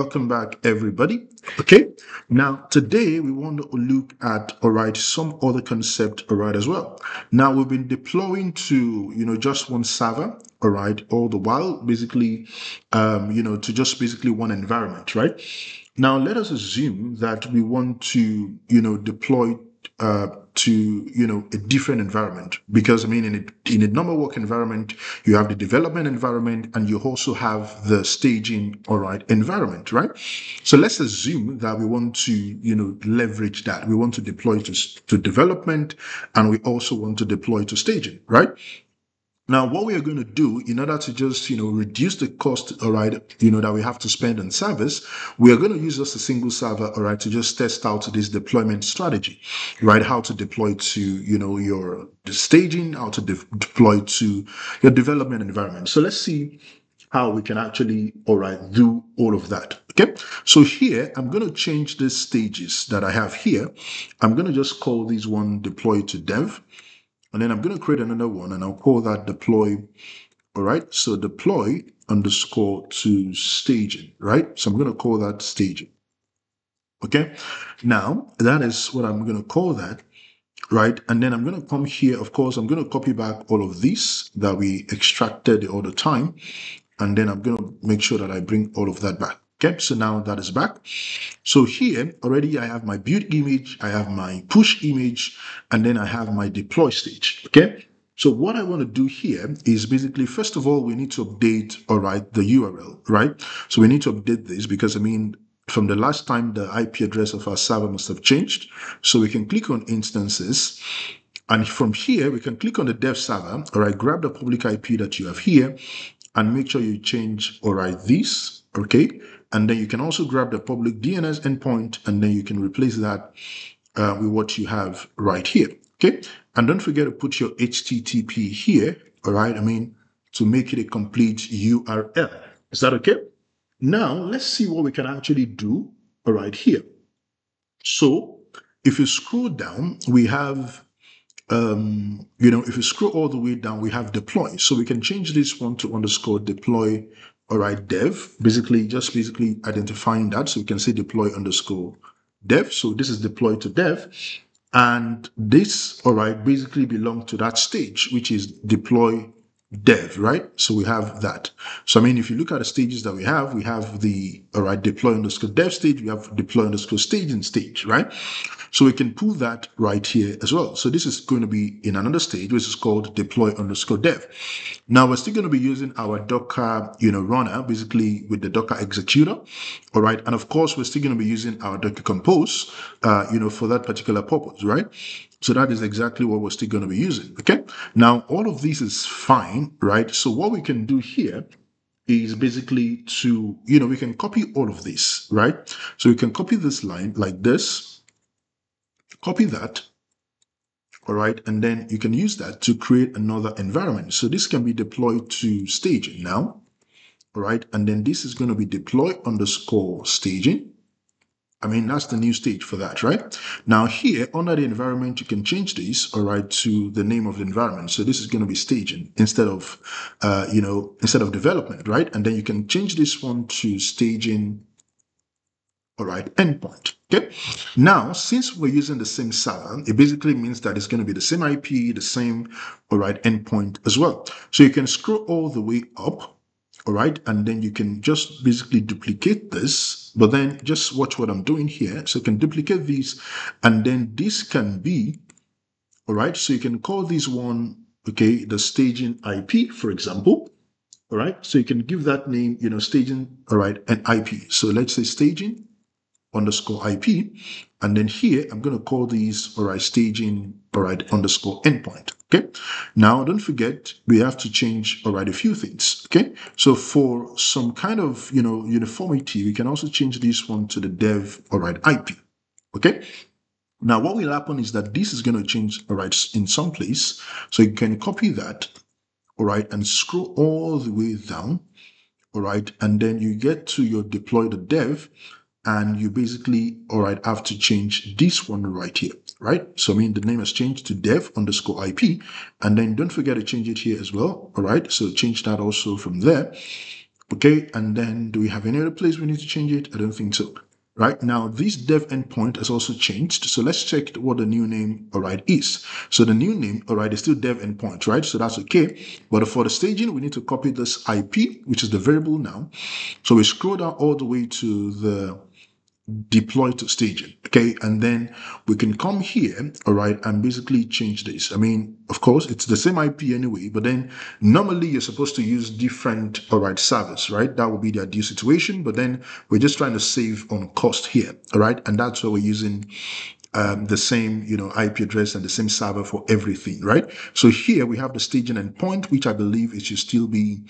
Welcome back, everybody. Okay, now today we want to look at all right some other concept all right as well. Now we've been deploying to you know just one server all right all the while basically um, you know to just basically one environment right. Now let us assume that we want to you know deploy uh, to you know a different environment. Because I mean in a, in a normal work environment you have the development environment and you also have the staging all right environment right? So let's assume that we want to you know leverage that. We want to deploy to, to development and we also want to deploy to staging right now, what we are going to do in order to just, you know, reduce the cost, all right, you know, that we have to spend on service, we are going to use just a single server, all right, to just test out this deployment strategy, right? How to deploy to, you know, your staging, how to de deploy to your development environment. So let's see how we can actually, all right, do all of that. Okay. So here, I'm going to change the stages that I have here. I'm going to just call this one deploy to dev. And then I'm going to create another one and I'll call that deploy. All right. So deploy underscore to staging, right? So I'm going to call that staging. Okay. Now that is what I'm going to call that. Right. And then I'm going to come here. Of course, I'm going to copy back all of these that we extracted all the time. And then I'm going to make sure that I bring all of that back. Okay, so now that is back. So here already I have my build image, I have my push image, and then I have my deploy stage. Okay, so what I want to do here is basically, first of all, we need to update, all right, the URL, right? So we need to update this because I mean, from the last time the IP address of our server must have changed. So we can click on instances and from here, we can click on the dev server, all right, grab the public IP that you have here and make sure you change, all right, this, okay? And then you can also grab the public DNS endpoint and then you can replace that uh, with what you have right here. Okay. And don't forget to put your HTTP here. All right. I mean, to make it a complete URL. Is that okay? Now let's see what we can actually do. All right here. So if you scroll down, we have um, you know, if you scroll all the way down, we have deploy. So we can change this one to underscore deploy all right, dev, basically just basically identifying that. So we can say deploy underscore dev. So this is deploy to dev. And this, all right, basically belong to that stage, which is deploy dev, right? So we have that. So I mean, if you look at the stages that we have, we have the, all right, deploy underscore dev stage, we have deploy underscore staging stage, right? So we can pull that right here as well. So this is going to be in another stage, which is called deploy underscore dev. Now we're still going to be using our Docker, you know, runner, basically with the Docker executor. All right. And of course, we're still going to be using our Docker compose, uh, you know, for that particular purpose, right? So that is exactly what we're still going to be using. Okay. Now, all of this is fine, right? So what we can do here is basically to, you know, we can copy all of this, right? So we can copy this line like this, copy that, all right, and then you can use that to create another environment. So this can be deployed to staging now, all right, and then this is going to be deploy underscore staging. I mean, that's the new stage for that, right? Now here, under the environment, you can change this, all right, to the name of the environment. So this is going to be staging instead of, uh, you know, instead of development, right? And then you can change this one to staging, all right, endpoint. Okay. Now, since we're using the same server, it basically means that it's going to be the same IP, the same, all right, endpoint as well. So you can scroll all the way up all right and then you can just basically duplicate this but then just watch what i'm doing here. So you can duplicate these and then this can be all right so you can call this one okay the staging ip for example. All right so you can give that name you know staging all right and ip so let's say staging underscore ip and then here i'm going to call these all right staging all right underscore endpoint Okay. Now, don't forget, we have to change, all right, a few things. Okay. So for some kind of, you know, uniformity, we can also change this one to the dev, all right, IP. Okay. Now, what will happen is that this is going to change, all right, in some place. So you can copy that, all right, and scroll all the way down, all right, and then you get to your deploy the dev, and you basically, all right, have to change this one right here, right? So I mean, the name has changed to dev underscore IP, and then don't forget to change it here as well, all right? So change that also from there, Okay, and then do we have any other place we need to change it? I don't think so. Right now, this dev endpoint has also changed. So let's check what the new name, all right, is. So the new name, all right, is still dev endpoint, right? So that's okay. But for the staging, we need to copy this IP, which is the variable now. So we scroll down all the way to the deploy to staging okay? And then we can come here all right and basically change this. I mean of course it's the same ip anyway but then normally you're supposed to use different all right servers right? That would be the ideal situation but then we're just trying to save on cost here all right? And that's why we're using um, the same, you know, IP address and the same server for everything, right? So here we have the staging endpoint, which I believe it should still be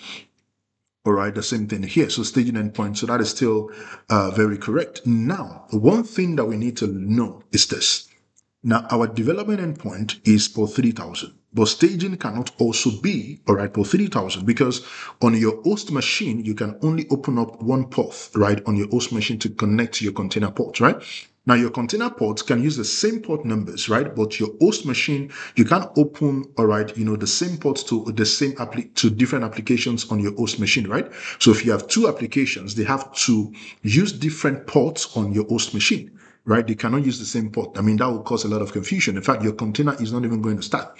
all right, the same thing here. So staging endpoint. So that is still uh, very correct. Now, one thing that we need to know is this. Now, our development endpoint is for 3000, but staging cannot also be, all right, for 3000 because on your host machine, you can only open up one port, right, on your host machine to connect to your container port, right? Now, your container ports can use the same port numbers, right? But your host machine, you can't open, all right, you know, the same ports to the same appli- to different applications on your host machine, right? So if you have two applications, they have to use different ports on your host machine right? They cannot use the same port. I mean, that will cause a lot of confusion. In fact, your container is not even going to start.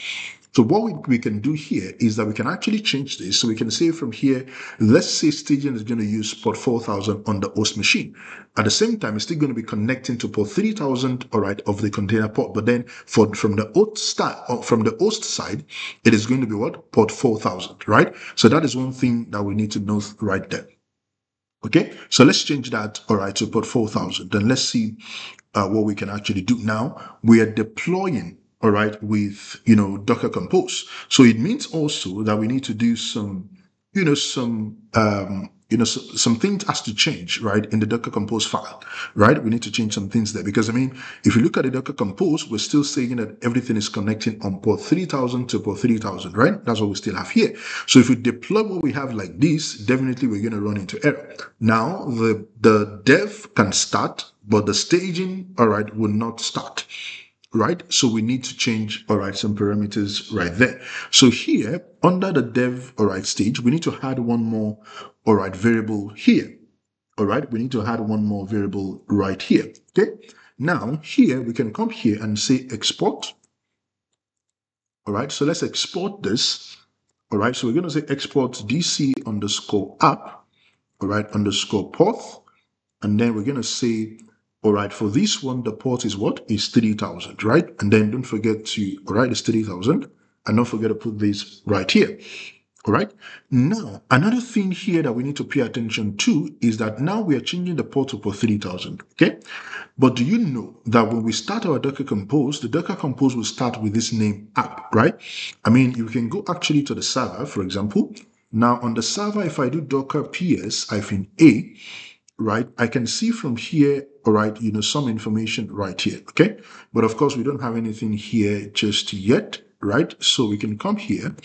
So what we, we can do here is that we can actually change this. So we can say from here, let's say staging is going to use port 4000 on the host machine. At the same time, it's still going to be connecting to port 3000, all right, of the container port. But then for from the host start or from the host side, it is going to be what? Port 4000, right? So that is one thing that we need to know right there. Okay, so let's change that, all right, to port 4000. Then let's see uh, what we can actually do. Now, we are deploying, all right, with, you know, Docker Compose. So it means also that we need to do some, you know, some, um, you know, so, some things has to change, right, in the Docker Compose file, right? We need to change some things there because, I mean, if you look at the Docker Compose, we're still saying that everything is connecting on port 3000 to port 3000, right? That's what we still have here. So if we deploy what we have like this, definitely we're going to run into error. Now, the, the dev can start, but the staging, all right, will not start right? So we need to change, all right, some parameters right there. So here under the dev, all right, stage, we need to add one more, all right, variable here. All right, we need to add one more variable right here. Okay. Now here we can come here and say export. All right, so let's export this. All right, so we're going to say export DC underscore app, all right, underscore path. And then we're going to say all right, for this one, the port is what? Is 3000, right? And then don't forget to, all right, it's 3000. And don't forget to put this right here. All right. Now, another thing here that we need to pay attention to is that now we are changing the port to port 3000. Okay. But do you know that when we start our Docker Compose, the Docker Compose will start with this name app, right? I mean, you can go actually to the server, for example. Now on the server, if I do Docker PS-A, right, I can see from here all right, you know, some information right here, okay? But of course, we don't have anything here just yet, right? So we can come here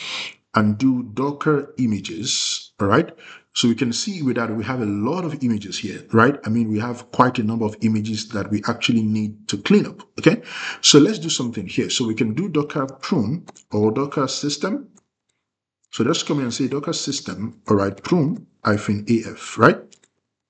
and do Docker images, all right? So we can see with that we have a lot of images here, right? I mean, we have quite a number of images that we actually need to clean up, okay? So let's do something here. So we can do Docker prune or Docker system. So let's come here and say Docker system, all right, prune hyphen AF, right?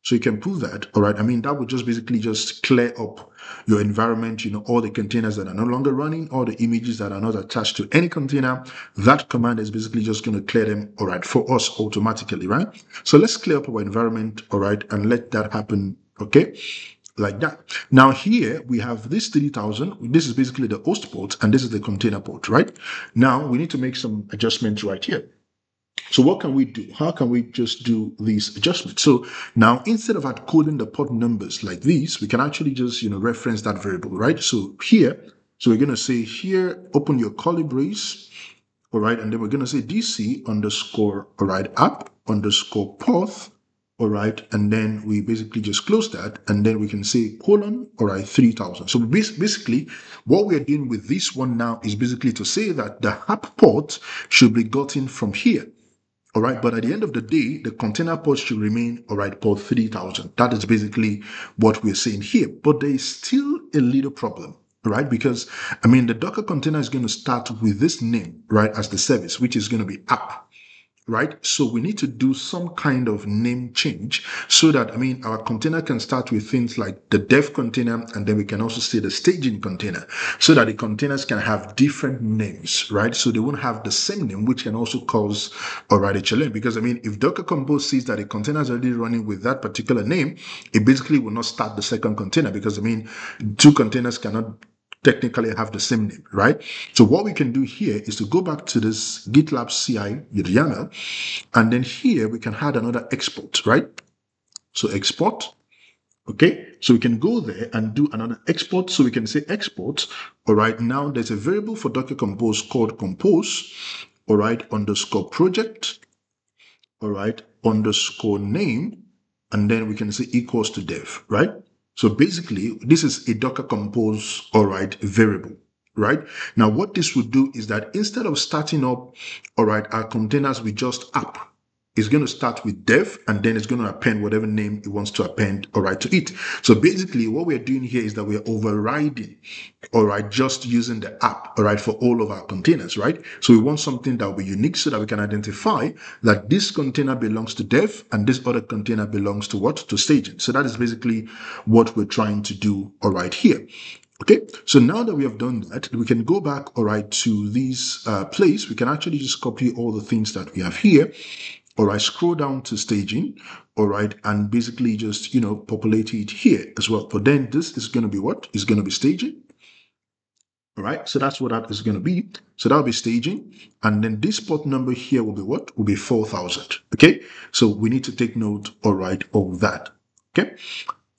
So you can pull that, all right? I mean, that would just basically just clear up your environment, you know, all the containers that are no longer running, all the images that are not attached to any container. That command is basically just going to clear them, all right, for us automatically, right? So let's clear up our environment, all right, and let that happen, okay? like that. Now here we have this 3000. This is basically the host port and this is the container port, right? Now we need to make some adjustments right here. So what can we do? How can we just do these adjustments? So now instead of coding the port numbers like these, we can actually just, you know, reference that variable, right? So here, so we're going to say here, open your brace, all right? And then we're going to say DC underscore, all right, app underscore path, all right? And then we basically just close that and then we can say colon, all right, 3000. So basically what we are doing with this one now is basically to say that the app port should be gotten from here. All right. But at the end of the day, the container port should remain, all right, port 3000. That is basically what we're saying here. But there is still a little problem, right? Because, I mean, the Docker container is going to start with this name, right, as the service, which is going to be app. Right? So we need to do some kind of name change so that, I mean, our container can start with things like the dev container, and then we can also say the staging container so that the containers can have different names, right? So they won't have the same name, which can also cause, all right, a challenge. Because, I mean, if Docker Compose sees that a container is already running with that particular name, it basically will not start the second container because, I mean, two containers cannot technically have the same name, right? So what we can do here is to go back to this GitLab CI YAML, and then here we can add another export, right? So export, okay? So we can go there and do another export. So we can say export, all right? Now there's a variable for Docker Compose called compose, all right, underscore project, all right, underscore name, and then we can say equals to dev, right? So basically, this is a Docker Compose, all right, variable, right? Now, what this would do is that instead of starting up, all right, our containers with just app, it's going to start with dev and then it's going to append whatever name it wants to append all right to it. So basically what we're doing here is that we're overriding all right just using the app all right for all of our containers right? So we want something that will be unique so that we can identify that this container belongs to dev and this other container belongs to what? To staging. So that is basically what we're trying to do all right here. Okay, so now that we have done that, we can go back, all right, to this uh, place. We can actually just copy all the things that we have here all right, scroll down to staging, all right, and basically just, you know, populate it here as well. But then this is going to be what? Is going to be staging. All right, so that's what that is going to be. So that'll be staging. And then this port number here will be what? Will be 4000. Okay, so we need to take note, all right, of that. Okay,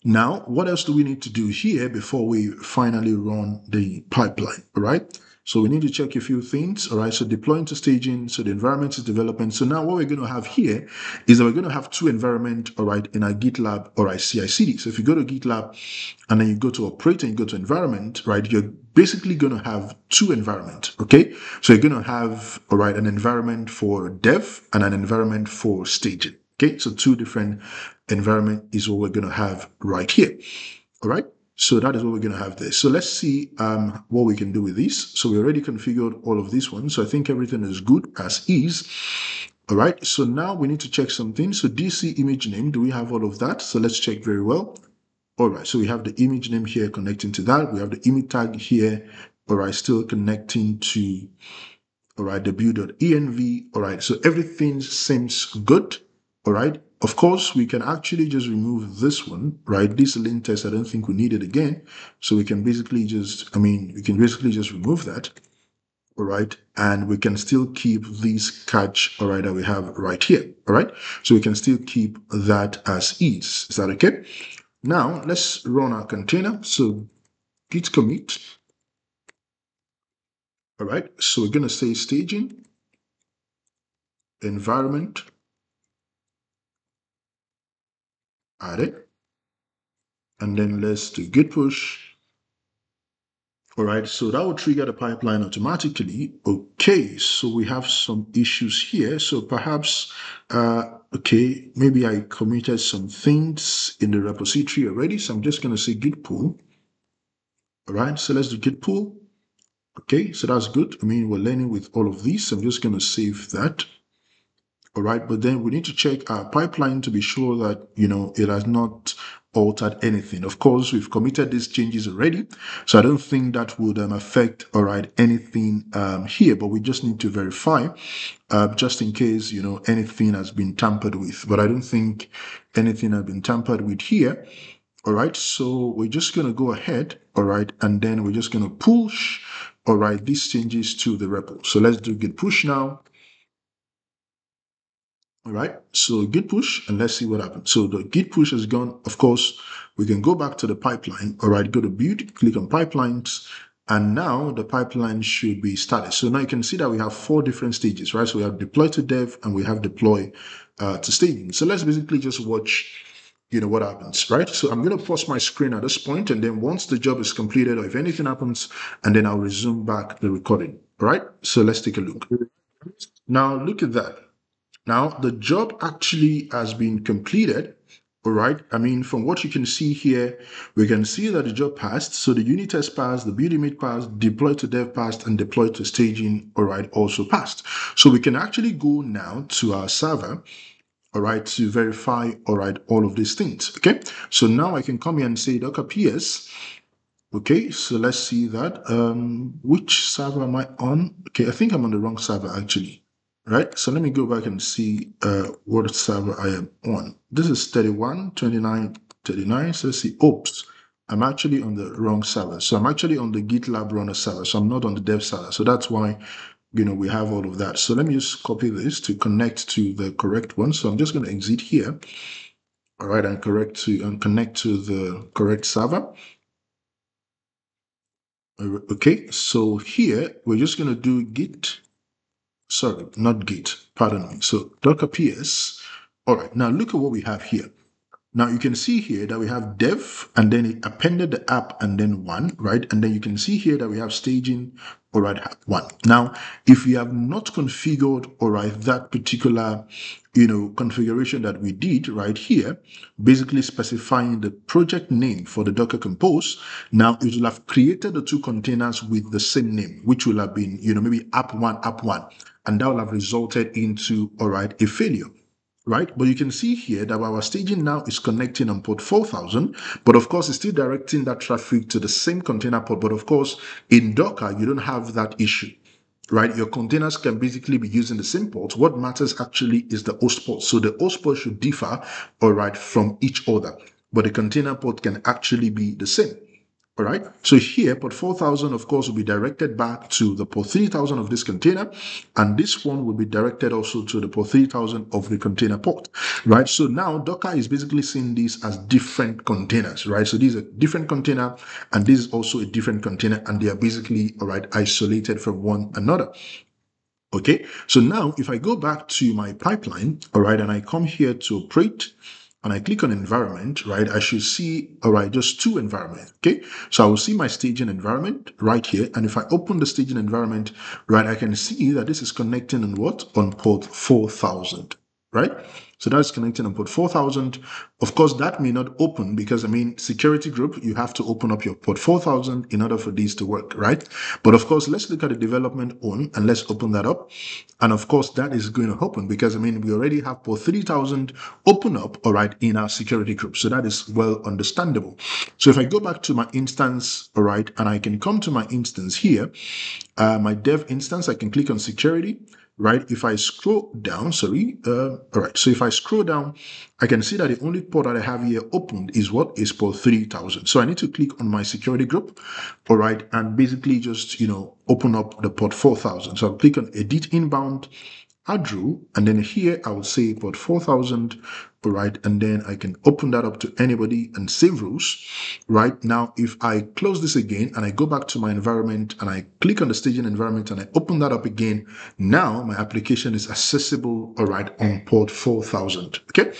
now what else do we need to do here before we finally run the pipeline? All right, so we need to check a few things. All right. So deploying to staging. So the environment is development. So now what we're going to have here is that we're going to have two environment. All right. In our GitLab. All right. CI CD. So if you go to GitLab and then you go to operator, you go to environment, right? You're basically going to have two environment. Okay. So you're going to have, all right, an environment for dev and an environment for staging. Okay. So two different environment is what we're going to have right here. All right. So that is what we're going to have there. So let's see um, what we can do with this. So we already configured all of these ones. So I think everything is good as is. All right. So now we need to check something. So DC image name, do we have all of that? So let's check very well. All right. So we have the image name here connecting to that. We have the image tag here. All right. Still connecting to, all right, the build.env. All right. So everything seems good. All right. Of course, we can actually just remove this one, right? This lint test, I don't think we need it again. So we can basically just, I mean, we can basically just remove that, all right? And we can still keep this cache, all right, that we have right here, all right? So we can still keep that as is. Is that okay? Now, let's run our container. So git commit, all right? So we're going to say staging, environment, add it. And then let's do git push. All right, so that will trigger the pipeline automatically. Okay, so we have some issues here. So perhaps, uh, okay, maybe I committed some things in the repository already. So I'm just going to say git pull. All right, so let's do git pull. Okay, so that's good. I mean, we're learning with all of these. I'm just going to save that all right but then we need to check our pipeline to be sure that you know it has not altered anything. Of course we've committed these changes already so i don't think that would um, affect all right anything um, here but we just need to verify uh, just in case you know anything has been tampered with. But i don't think anything has been tampered with here. All right so we're just going to go ahead all right and then we're just going to push all right these changes to the repo. So let's do git push now all right, so git push, and let's see what happens. So the git push has gone. Of course, we can go back to the pipeline. All right, go to build, click on pipelines, and now the pipeline should be started. So now you can see that we have four different stages, right? So we have deploy to dev and we have deploy uh, to staging. So let's basically just watch you know what happens right so i'm going to pause my screen at this point and then once the job is completed or if anything happens and then i'll resume back the recording all right so let's take a look now look at that now, the job actually has been completed, all right. I mean, from what you can see here, we can see that the job passed. So the unit test passed, the build image passed, deploy to dev passed, and deploy to staging, all right, also passed. So we can actually go now to our server, all right, to verify, all right, all of these things. Okay. So now I can come here and say docker ps. Okay, so let's see that. Um, which server am I on? Okay, I think I'm on the wrong server actually right? So let me go back and see uh, what server I am on. This is 31, 29, 39. So see, oops, I'm actually on the wrong server. So I'm actually on the GitLab runner server. So I'm not on the dev server. So that's why, you know, we have all of that. So let me just copy this to connect to the correct one. So I'm just going to exit here. All right, and correct to and connect to the correct server. Okay, so here we're just going to do git sorry, not git, pardon me. So Docker PS. All right, now look at what we have here. Now you can see here that we have dev and then it appended the app and then one, right? And then you can see here that we have staging, all right, one. Now, if you have not configured, all right, that particular, you know, configuration that we did right here, basically specifying the project name for the Docker Compose, now it will have created the two containers with the same name, which will have been, you know, maybe app one, app one and that will have resulted into, all right, a failure right? But you can see here that our staging now is connecting on port 4000, but of course it's still directing that traffic to the same container port. But of course, in Docker, you don't have that issue, right? Your containers can basically be using the same port. What matters actually is the host port. So the host port should differ, all right, from each other, but the container port can actually be the same. All right. So here, port 4000, of course, will be directed back to the port 3000 of this container. And this one will be directed also to the port 3000 of the container port, right? So now Docker is basically seeing these as different containers, right? So these are different container and this is also a different container and they are basically, all right, isolated from one another. Okay. So now if I go back to my pipeline, all right, and I come here to operate, and I click on environment, right, I should see, all right, just two environments, okay? So I will see my staging environment right here. And if I open the staging environment, right, I can see that this is connecting on what? On port 4000, right? So that's connecting on port 4000. Of course, that may not open because, I mean, security group, you have to open up your port 4000 in order for these to work, right? But of course, let's look at the development on and let's open that up. And of course, that is going to open because, I mean, we already have port 3000 open up, all right, in our security group. So that is well understandable. So if I go back to my instance, all right, and I can come to my instance here, uh, my dev instance, I can click on security right? If I scroll down, sorry, uh, all right. So if I scroll down, I can see that the only port that I have here opened is what is port 3000. So I need to click on my security group, all right, and basically just, you know, open up the port 4000. So I'll click on edit inbound, add rule, and then here I will say port 4000, right? And then I can open that up to anybody and save rules, right? Now, if I close this again and I go back to my environment and I click on the staging environment and I open that up again, now my application is accessible, all right, on port 4000, okay?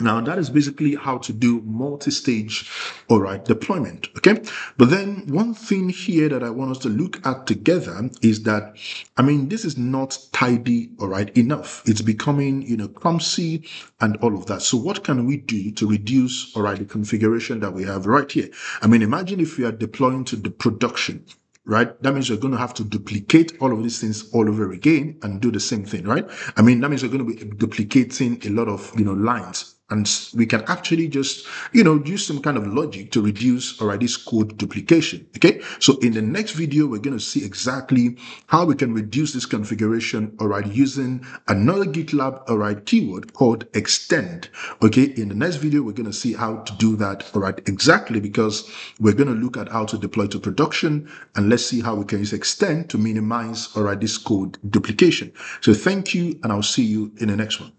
Now that is basically how to do multi-stage, all right, deployment, okay? But then one thing here that I want us to look at together is that, I mean, this is not tidy, all right, enough. It's becoming, you know, clumsy and all of that. So what can we do to reduce, all right, the configuration that we have right here? I mean, imagine if we are deploying to the production, right? That means you're going to have to duplicate all of these things all over again and do the same thing, right? I mean, that means you're going to be duplicating a lot of, you know, lines and we can actually just, you know, use some kind of logic to reduce, right, this code duplication. Okay. So in the next video, we're going to see exactly how we can reduce this configuration, all right, using another GitLab, all right, keyword called extend. Okay. In the next video, we're going to see how to do that, all right, exactly because we're going to look at how to deploy to production and let's see how we can use extend to minimize, all right, this code duplication. So thank you and I'll see you in the next one.